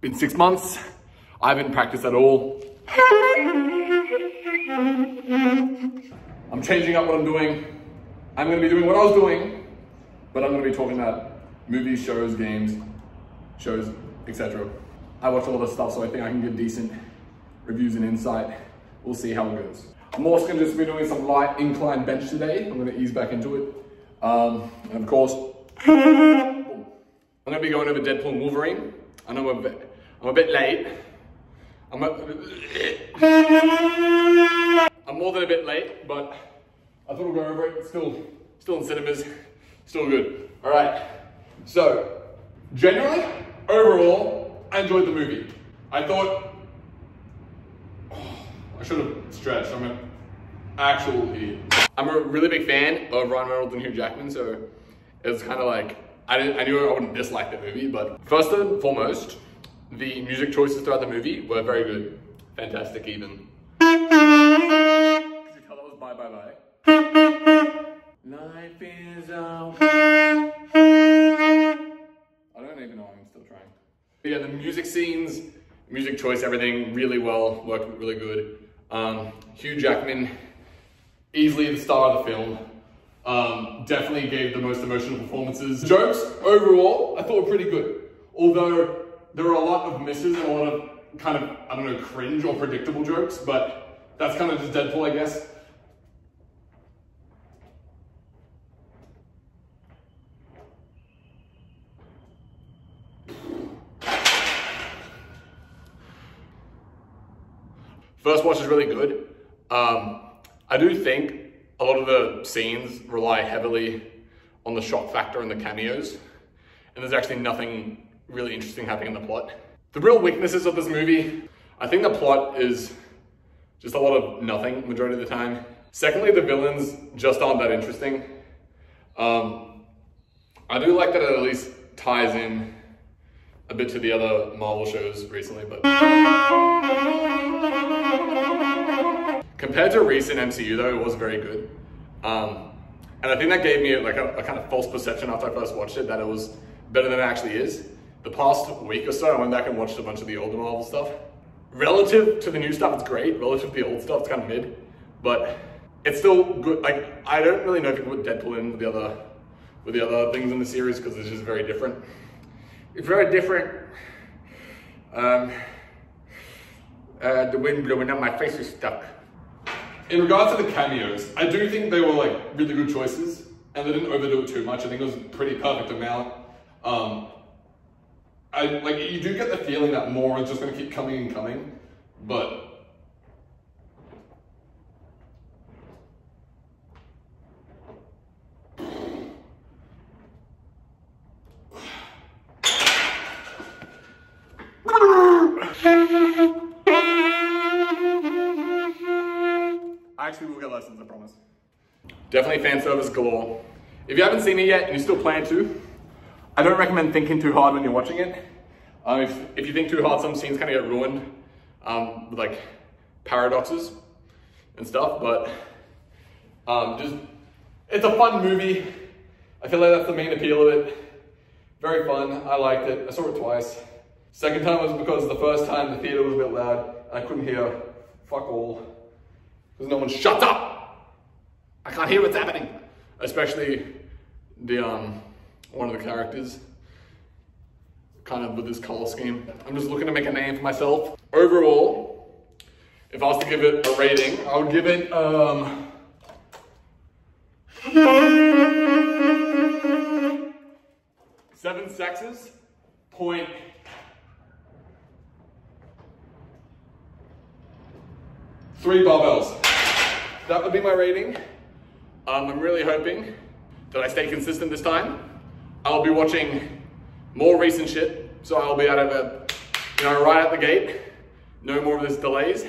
Been six months. I haven't practiced at all. I'm changing up what I'm doing. I'm gonna be doing what I was doing, but I'm gonna be talking about movies, shows, games, shows, etc. I watch all this stuff, so I think I can give decent reviews and insight. We'll see how it goes. I'm also gonna just be doing some light incline bench today. I'm gonna ease back into it. Um, and of course, I'm gonna be going over Deadpool and Wolverine. I know bit, I'm a bit late. I'm, a, I'm more than a bit late, but I thought we'd go over it. Still, still in cinemas, still good. All right. So, generally, overall, I enjoyed the movie. I thought oh, I should have stretched. I'm an actual idiot. I'm a really big fan of Ryan Reynolds and Hugh Jackman, so it's kind of like I, didn't, I knew I wouldn't dislike the movie, but first and foremost, the music choices throughout the movie were very good. Fantastic even. Could you tell that was bye bye bye? Life is a... I don't even know, I'm still trying. But yeah, the music scenes, music choice, everything really well, worked really good. Um, Hugh Jackman, easily the star of the film. Um, definitely gave the most emotional performances. Jokes, overall, I thought were pretty good. Although there were a lot of misses and a lot of kind of, I don't know, cringe or predictable jokes, but that's kind of just Deadpool, I guess. First watch is really good. Um, I do think a lot of the scenes rely heavily on the shock factor and the cameos, and there's actually nothing really interesting happening in the plot. The real weaknesses of this movie, I think the plot is just a lot of nothing majority of the time. Secondly, the villains just aren't that interesting. Um, I do like that it at least ties in a bit to the other Marvel shows recently, but compared to recent MCU though, it was very good. Um, and I think that gave me like a, a, kind of false perception after I first watched it that it was better than it actually is. The past week or so, I went back and watched a bunch of the older Marvel stuff. Relative to the new stuff, it's great. Relative to the old stuff, it's kind of mid, but it's still good. Like I don't really know if you can put Deadpool in with the other with the other things in the series because it's just very different. It's very different. Um, uh, the wind blowing up, my face is stuck. In regards to the cameos, I do think they were like really good choices and they didn't overdo it too much. I think it was a pretty perfect amount. Um, I like you do get the feeling that more is just gonna keep coming and coming, but I actually will get lessons, I promise. Definitely fan service galore. If you haven't seen it yet and you still plan to, I don't recommend thinking too hard when you're watching it. Um, if, if you think too hard, some scenes kind of get ruined um, with like paradoxes and stuff, but um, just, it's a fun movie. I feel like that's the main appeal of it. Very fun, I liked it. I saw it twice. Second time was because the first time the theater was a bit loud. And I couldn't hear fuck all. Because no one shuts up. I can't hear what's happening. Especially the um, one of the characters, kind of with this color scheme. I'm just looking to make a name for myself. Overall, if I was to give it a rating, I would give it um, seven sexes, point three barbells. That would be my rating. Um, I'm really hoping that I stay consistent this time. I'll be watching more recent shit, so I'll be out of it, you know, right at the gate. No more of this delays.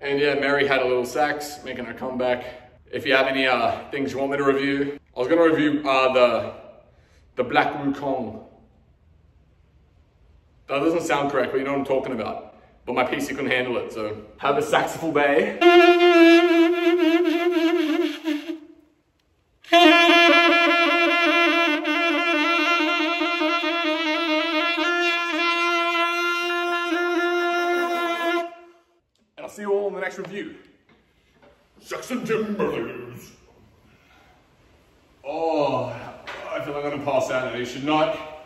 And yeah, Mary had a little sax, making her comeback. If you have any uh, things you want me to review, I was gonna review uh, the, the Black Wukong. That doesn't sound correct, but you know what I'm talking about but my PC couldn't handle it, so have a saxophone bay. See you all in the next review. Saxon Timberlews. Oh, I feel like I'm gonna pass out and I should not.